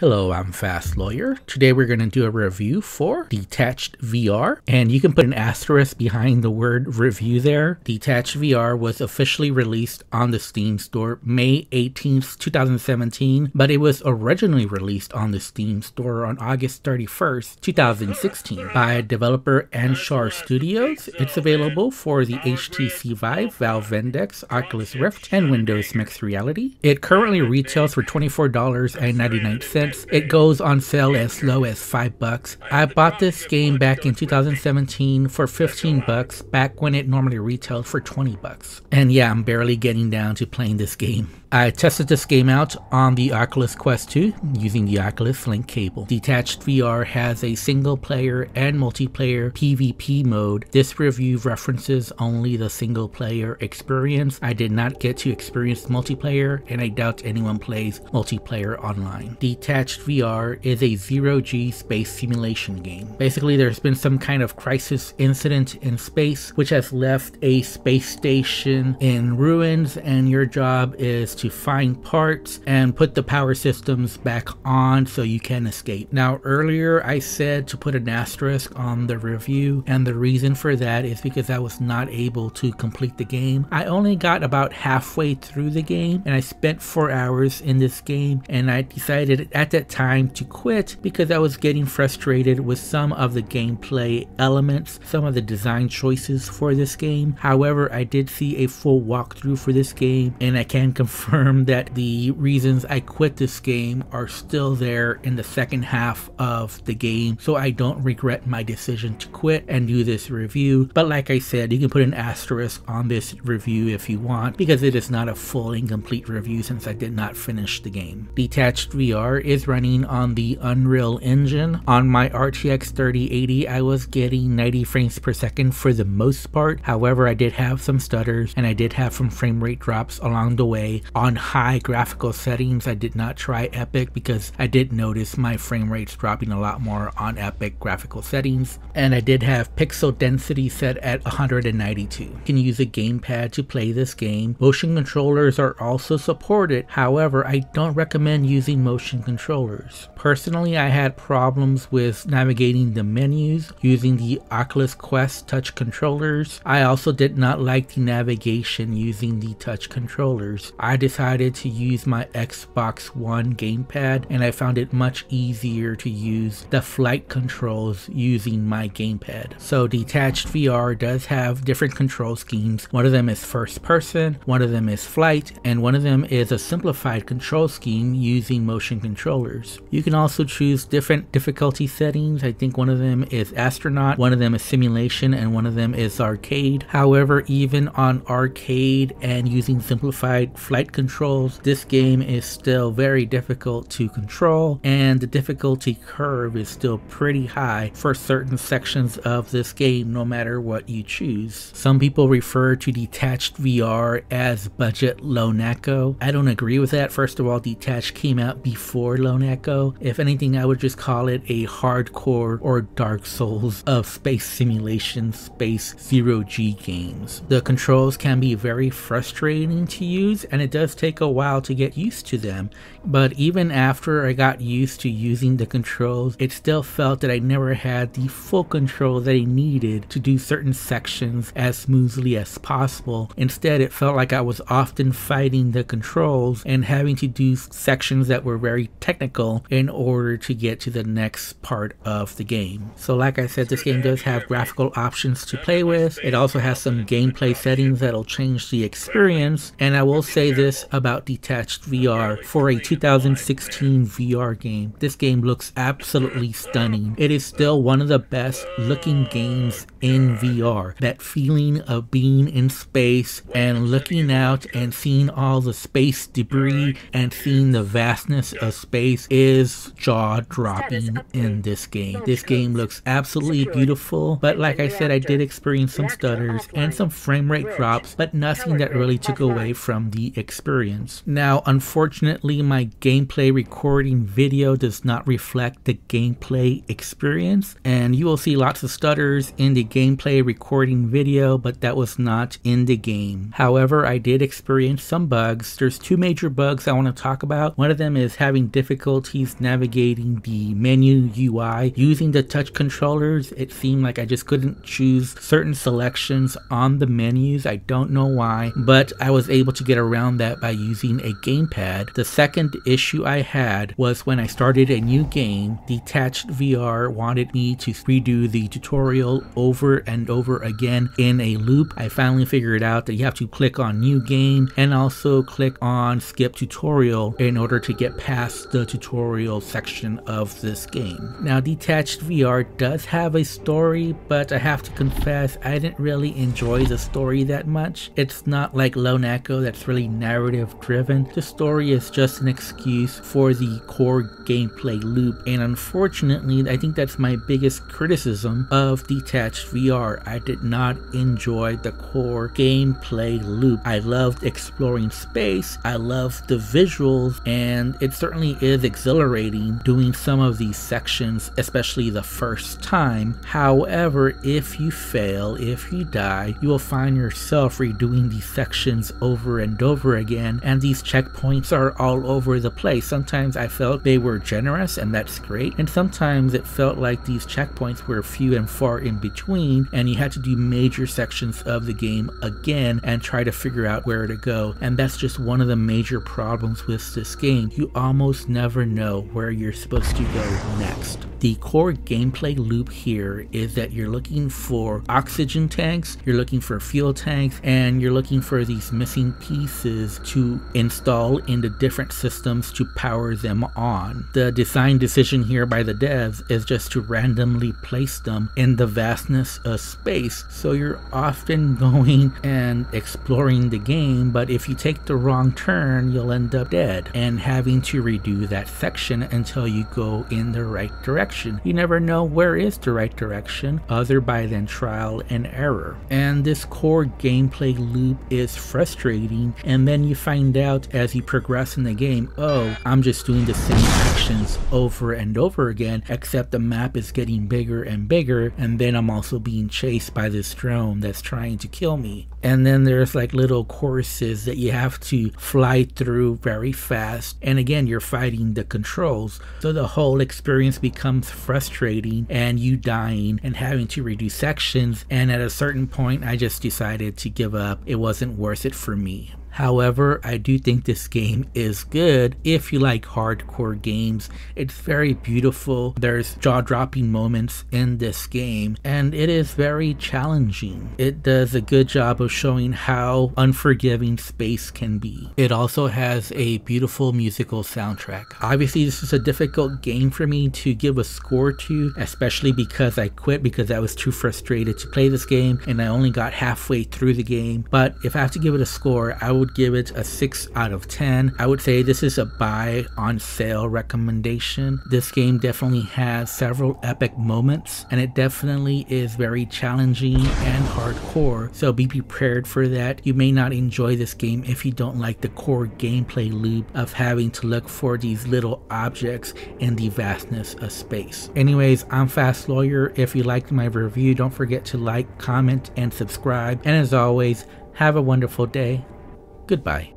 Hello, I'm Fast Lawyer. Today we're going to do a review for Detached VR, and you can put an asterisk behind the word review there. Detached VR was officially released on the Steam store May 18th, 2017, but it was originally released on the Steam store on August 31st, 2016 by developer Anshar Studios. It's available for the HTC Vive, Valve Index, Oculus Rift, and Windows Mixed Reality. It currently retails for $24.99 it goes on sale as low as 5 bucks. I bought this game back in 2017 for 15 bucks, back when it normally retailed for 20 bucks. And yeah, I'm barely getting down to playing this game. I tested this game out on the Oculus Quest 2 using the Oculus Link cable. Detached VR has a single player and multiplayer PvP mode. This review references only the single player experience. I did not get to experience multiplayer and I doubt anyone plays multiplayer online. Detached VR is a zero G space simulation game. Basically there's been some kind of crisis incident in space which has left a space station in ruins and your job is to find parts and put the power systems back on so you can escape. Now earlier I said to put an asterisk on the review and the reason for that is because I was not able to complete the game. I only got about halfway through the game and I spent four hours in this game and I decided at that time to quit because I was getting frustrated with some of the gameplay elements, some of the design choices for this game. However, I did see a full walkthrough for this game and I can confirm confirm that the reasons I quit this game are still there in the second half of the game, so I don't regret my decision to quit and do this review. But like I said, you can put an asterisk on this review if you want, because it is not a full and complete review since I did not finish the game. Detached VR is running on the Unreal Engine. On my RTX 3080, I was getting 90 frames per second for the most part. However, I did have some stutters and I did have some frame rate drops along the way on high graphical settings. I did not try Epic because I did notice my frame rates dropping a lot more on Epic graphical settings. And I did have pixel density set at 192. You can use a gamepad to play this game. Motion controllers are also supported. However, I don't recommend using motion controllers. Personally, I had problems with navigating the menus using the Oculus Quest touch controllers. I also did not like the navigation using the touch controllers. I decided to use my Xbox One gamepad and I found it much easier to use the flight controls using my gamepad. So Detached VR does have different control schemes. One of them is first person, one of them is flight, and one of them is a simplified control scheme using motion controllers. You can also choose different difficulty settings. I think one of them is astronaut, one of them is simulation, and one of them is arcade. However, even on arcade and using simplified flight controls, this game is still very difficult to control and the difficulty curve is still pretty high for certain sections of this game no matter what you choose. Some people refer to Detached VR as budget Lone Echo. I don't agree with that. First of all, Detached came out before Lone Echo. If anything, I would just call it a hardcore or Dark Souls of space simulation, space zero G games. The controls can be very frustrating to use and it does does take a while to get used to them, but even after I got used to using the controls, it still felt that I never had the full control that I needed to do certain sections as smoothly as possible. Instead, it felt like I was often fighting the controls and having to do sections that were very technical in order to get to the next part of the game. So like I said, this game does have graphical options to play with. It also has some gameplay settings that'll change the experience, and I will say this about Detached VR for a 2016 VR game. This game looks absolutely stunning. It is still one of the best looking games in VR. That feeling of being in space and looking out and seeing all the space debris and seeing the vastness of space is jaw dropping in this game. This game looks absolutely beautiful, but like I said, I did experience some stutters and some frame rate drops, but nothing that really took away from the experience experience. Now, unfortunately, my gameplay recording video does not reflect the gameplay experience, and you will see lots of stutters in the gameplay recording video, but that was not in the game. However, I did experience some bugs. There's two major bugs I want to talk about. One of them is having difficulties navigating the menu UI. Using the touch controllers, it seemed like I just couldn't choose certain selections on the menus. I don't know why, but I was able to get around that by using a gamepad. The second issue I had was when I started a new game, Detached VR wanted me to redo the tutorial over and over again in a loop. I finally figured out that you have to click on new game and also click on skip tutorial in order to get past the tutorial section of this game. Now Detached VR does have a story, but I have to confess I didn't really enjoy the story that much. It's not like Lone Echo that's really narrative driven. The story is just an excuse for the core gameplay loop and unfortunately I think that's my biggest criticism of Detached VR. I did not enjoy the core gameplay loop. I loved exploring space, I loved the visuals and it certainly is exhilarating doing some of these sections especially the first time. However, if you fail, if you die, you will find yourself redoing these sections over and over again, and these checkpoints are all over the place. Sometimes I felt they were generous, and that's great, and sometimes it felt like these checkpoints were few and far in between, and you had to do major sections of the game again and try to figure out where to go. And that's just one of the major problems with this game. You almost never know where you're supposed to go next. The core gameplay loop here is that you're looking for oxygen tanks, you're looking for fuel tanks, and you're looking for these missing pieces to install in the different systems to power them on. The design decision here by the devs is just to randomly place them in the vastness of space. So you're often going and exploring the game, but if you take the wrong turn, you'll end up dead and having to redo that section until you go in the right direction. You never know where is the right direction other by than trial and error. And this core gameplay loop is frustrating and then you find out as you progress in the game, oh, I'm just doing the same actions over and over again except the map is getting bigger and bigger and then I'm also being chased by this drone that's trying to kill me. And then there's like little courses that you have to fly through very fast. And again, you're fighting the controls. So the whole experience becomes frustrating and you dying and having to redo sections. And at a certain point, I just decided to give up. It wasn't worth it for me. However, I do think this game is good if you like hardcore games. It's very beautiful. There's jaw-dropping moments in this game and it is very challenging. It does a good job of showing how unforgiving space can be. It also has a beautiful musical soundtrack. Obviously, this is a difficult game for me to give a score to, especially because I quit because I was too frustrated to play this game and I only got halfway through the game. But if I have to give it a score, I would give it a 6 out of 10. I would say this is a buy on sale recommendation. This game definitely has several epic moments and it definitely is very challenging and hardcore. So be prepared for that. You may not enjoy this game if you don't like the core gameplay loop of having to look for these little objects in the vastness of space. Anyways, I'm Fast Lawyer. If you liked my review, don't forget to like, comment, and subscribe. And as always, have a wonderful day. Goodbye.